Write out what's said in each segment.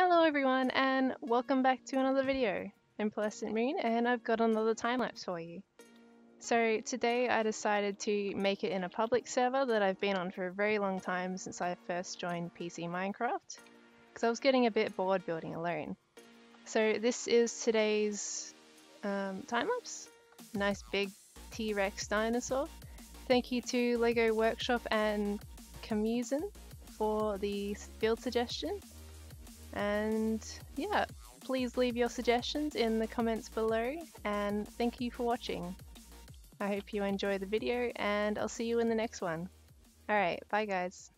Hello everyone and welcome back to another video. I'm Pearlescent Moon and I've got another time lapse for you. So today I decided to make it in a public server that I've been on for a very long time since I first joined PC Minecraft because I was getting a bit bored building alone. So this is today's um, time lapse. Nice big T-Rex dinosaur. Thank you to LEGO Workshop and Komuzen for the build suggestion. And yeah, please leave your suggestions in the comments below and thank you for watching. I hope you enjoy the video and I'll see you in the next one. Alright, bye guys.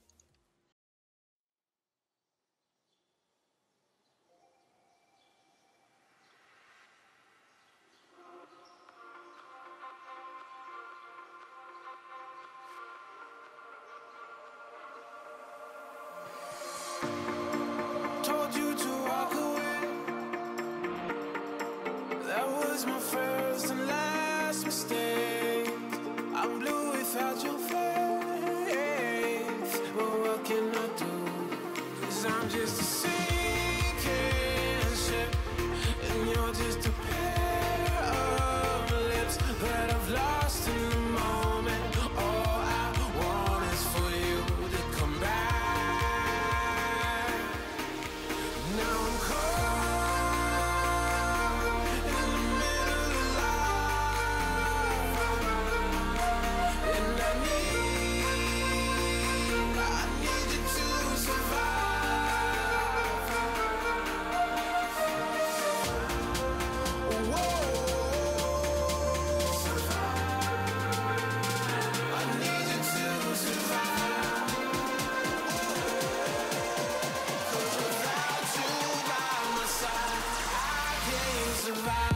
Can't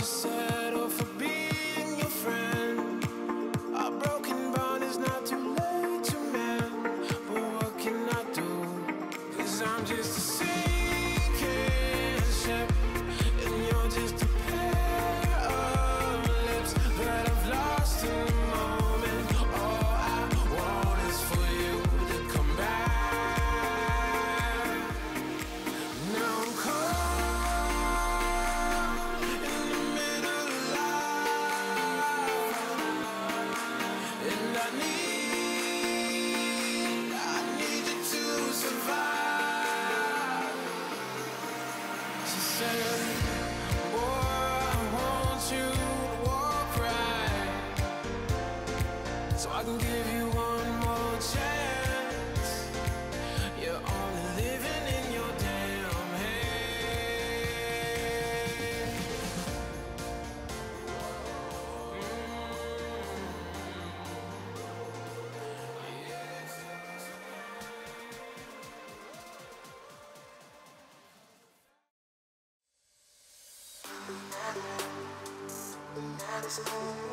I I need, is home.